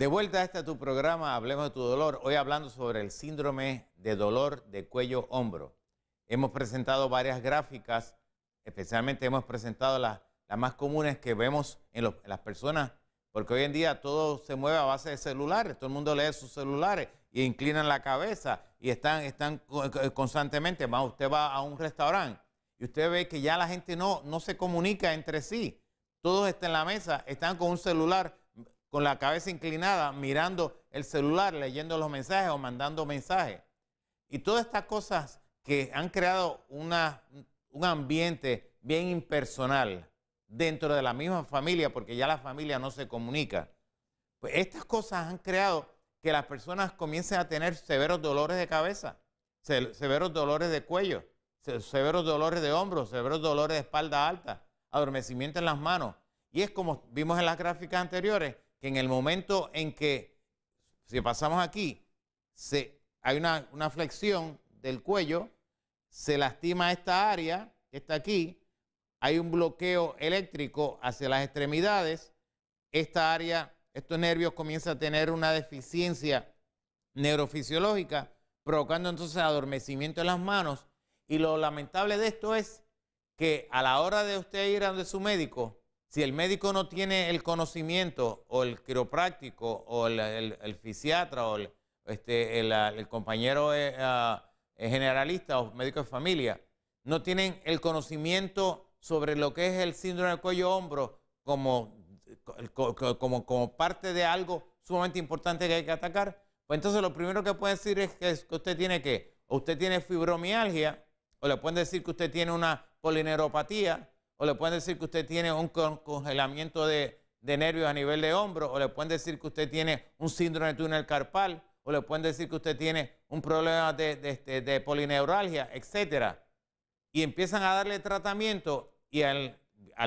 De vuelta a este tu programa, Hablemos de tu dolor. Hoy hablando sobre el síndrome de dolor de cuello-hombro. Hemos presentado varias gráficas, especialmente hemos presentado las, más comunes que vemos en, las personas, porque hoy en día todo se mueve a base de celulares, todo el mundo lee sus celulares y inclinan la cabeza y están, constantemente. Usted va a un restaurante y usted ve que ya la gente no se comunica entre sí. Todos están en la mesa, están con un celular con la cabeza inclinada, mirando el celular, leyendo los mensajes o mandando mensajes. Y todas estas cosas que han creado una, un ambiente bien impersonal dentro de la misma familia, porque ya la familia no se comunica. Pues estas cosas han creado que las personas comiencen a tener severos dolores de cabeza, severos dolores de cuello, severos dolores de hombros, severos dolores de espalda alta, adormecimiento en las manos. Y es como vimos en las gráficas anteriores, que en el momento en que, si pasamos aquí, se, hay una, una flexión del cuello, se lastima esta área que está aquí, hay un bloqueo eléctrico hacia las extremidades, esta área, estos nervios comienzan a tener una deficiencia neurofisiológica, provocando entonces adormecimiento en las manos. Y lo lamentable de esto es que a la hora de usted ir a donde su médico, si el médico no tiene el conocimiento o el quiropráctico o el, fisiatra o el, este, el, compañero ah, generalista o médico de familia, no tienen el conocimiento sobre lo que es el síndrome del cuello-hombro como, como, parte de algo sumamente importante que hay que atacar, pues entonces lo primero que puede decir es que, usted tiene que, o usted tiene fibromialgia, o le pueden decir que usted tiene una polineuropatía, o le pueden decir que usted tiene un congelamiento de, nervios a nivel de hombro, o le pueden decir que usted tiene un síndrome de túnel carpal, o le pueden decir que usted tiene un problema de, este, polineuralgia, etc. Y empiezan a darle tratamiento y al,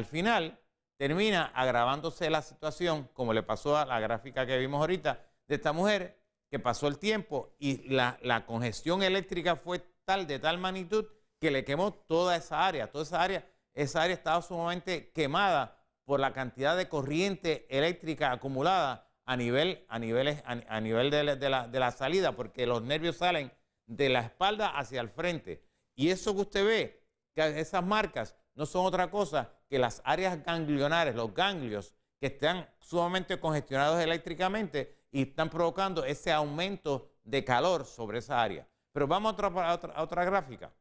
final termina agravándose la situación, como le pasó a la gráfica que vimos ahorita, de esta mujer que pasó el tiempo y la, la congestión eléctrica fue tal, de tal magnitud, que le quemó toda esa área, toda esa área esa área estaba sumamente quemada por la cantidad de corriente eléctrica acumulada a nivel, a a, nivel de, la, salida, porque los nervios salen de la espalda hacia el frente. Y eso que usted ve, que esas marcas no son otra cosa que las áreas ganglionares, los ganglios, que están sumamente congestionados eléctricamente y están provocando ese aumento de calor sobre esa área. Pero vamos a otra, a otra gráfica.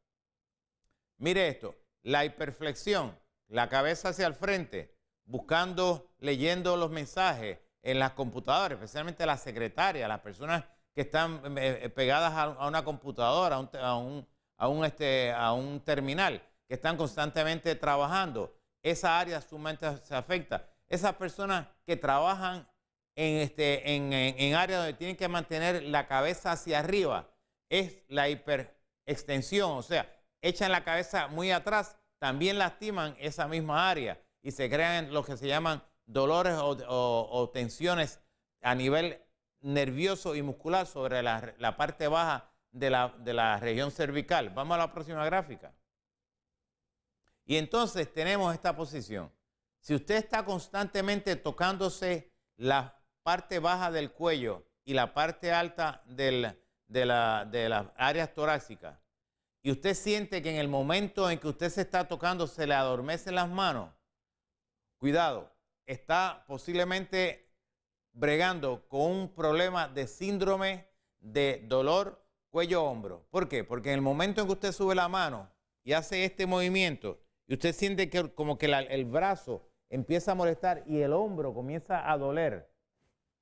Mire esto, la hiperflexión, la cabeza hacia el frente, buscando, leyendo los mensajes en las computadoras, especialmente las secretarias, las personas que están eh, eh, pegadas a, una computadora, a un, a un, este, a un terminal, que están constantemente trabajando. Esa área sumamente se afecta. Esas personas que trabajan en, este, en, en áreas donde tienen que mantener la cabeza hacia arriba, es la hiperextensión, o sea, echan la cabeza muy atrás, también lastiman esa misma área y se crean lo que se llaman dolores o, tensiones a nivel nervioso y muscular sobre la, parte baja de la, región cervical. Vamos a la próxima gráfica. Y entonces tenemos esta posición. Si usted está constantemente tocándose la parte baja del cuello y la parte alta de las áreas torácicas, y usted siente que en el momento en que usted se está tocando se le adormecen las manos, cuidado, está posiblemente bregando con un problema de síndrome de dolor cuello-hombro. ¿Por qué? Porque en el momento en que usted sube la mano y hace este movimiento y usted siente que como que el brazo empieza a molestar y el hombro comienza a doler,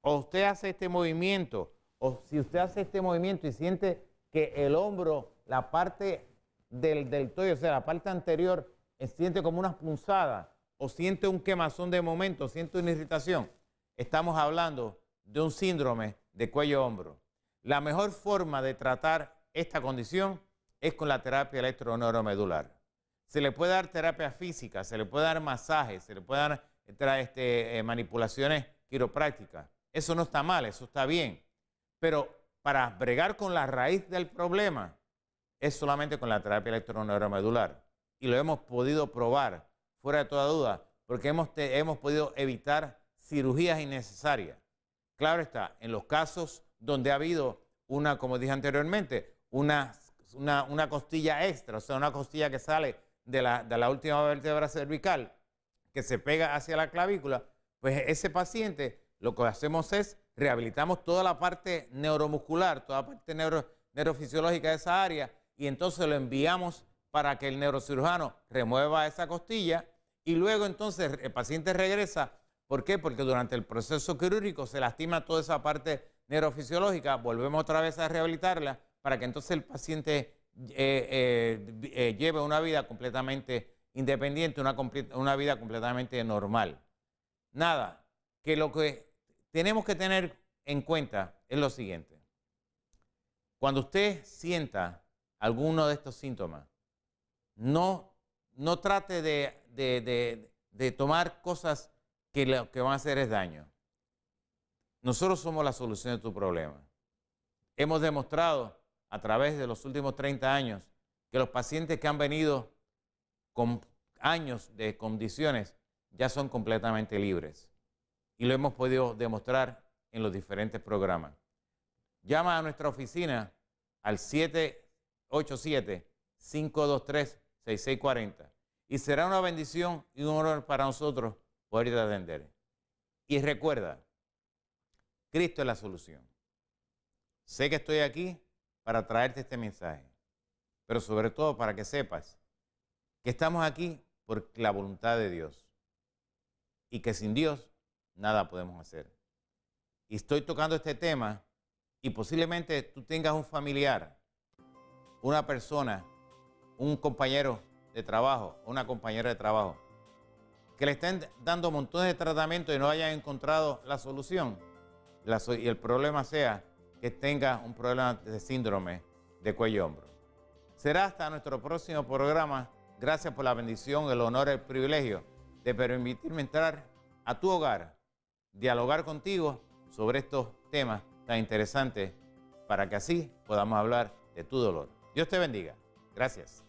o usted hace este movimiento, o si usted hace este movimiento y siente que el hombro la parte del deltoide, o sea, la parte anterior, eh, siente como una punzada o siente un quemazón de momento, siente una irritación, estamos hablando de un síndrome de cuello-hombro. La mejor forma de tratar esta condición es con la terapia electroneuromedular. Se le puede dar terapia física, se le puede dar masaje, se le puede dar este, eh, manipulaciones quiroprácticas. Eso no está mal, eso está bien. Pero para bregar con la raíz del problema, es solamente con la terapia electroneuromedular. Y lo hemos podido probar, fuera de toda duda, porque hemos, hemos podido evitar cirugías innecesarias. Claro está, en los casos donde ha habido una, como dije anteriormente, una, una, costilla extra, o sea, una costilla que sale de la, de la última vértebra cervical, que se pega hacia la clavícula, pues ese paciente lo que hacemos es rehabilitamos toda la parte neuromuscular, toda la parte neuro, neurofisiológica de esa área y entonces lo enviamos para que el neurocirujano remueva esa costilla y luego entonces el paciente regresa. ¿Por qué? Porque durante el proceso quirúrgico se lastima toda esa parte neurofisiológica, volvemos otra vez a rehabilitarla para que entonces el paciente eh, eh, eh, lleve una vida completamente independiente, una, una vida completamente normal. Nada, que lo que tenemos que tener en cuenta es lo siguiente. Cuando usted sienta alguno de estos síntomas, no, no trate de, tomar cosas que lo que van a hacer es daño. Nosotros somos la solución de tu problema. Hemos demostrado a través de los últimos 30 años que los pacientes que han venido con años de condiciones ya son completamente libres. Y lo hemos podido demostrar en los diferentes programas. Llama a nuestra oficina al 787-523-6640 y será una bendición y un honor para nosotros poder atender. Y recuerda, Cristo es la solución. Sé que estoy aquí para traerte este mensaje, pero sobre todo para que sepas que estamos aquí por la voluntad de Dios y que sin Dios nada podemos hacer. Y estoy tocando este tema y posiblemente tú tengas un familiar, una persona, un compañero de trabajo, una compañera de trabajo, que le estén dando montones de tratamientos y no hayan encontrado la solución. y el problema sea que tenga un problema de síndrome de cuello-hombro. Será hasta nuestro próximo programa. Gracias por la bendición, el honor, el privilegio de permitirme entrar a tu hogar, dialogar contigo sobre estos temas tan interesantes para que así podamos hablar de tu dolor. Dios te bendiga. Gracias.